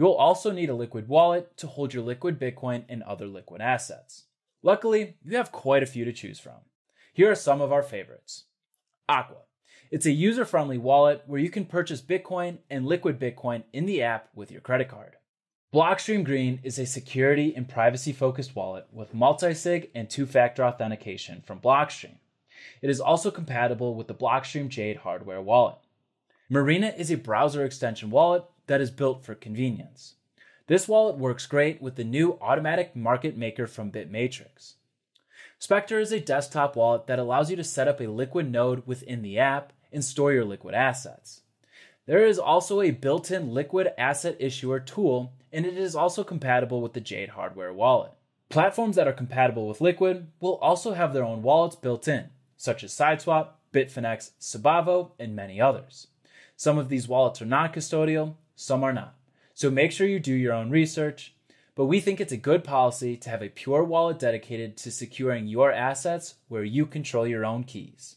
You'll also need a liquid wallet to hold your liquid Bitcoin and other liquid assets. Luckily, you have quite a few to choose from. Here are some of our favorites. Aqua. It's a user friendly wallet where you can purchase Bitcoin and liquid Bitcoin in the app with your credit card. Blockstream Green is a security and privacy focused wallet with multi sig and two factor authentication from Blockstream. It is also compatible with the Blockstream Jade hardware wallet. Marina is a browser extension wallet that is built for convenience. This wallet works great with the new automatic market maker from Bitmatrix. Specter is a desktop wallet that allows you to set up a Liquid node within the app and store your Liquid assets. There is also a built in Liquid asset issuer tool, and it is also compatible with the Jade hardware wallet. Platforms that are compatible with Liquid will also have their own wallets built in, such as Sideswap, Bitfinex, Sabavo, and many others. Some of these wallets are non custodial, some are not. So make sure you do your own research. But we think it's a good policy to have a pure wallet dedicated to securing your assets where you control your own keys.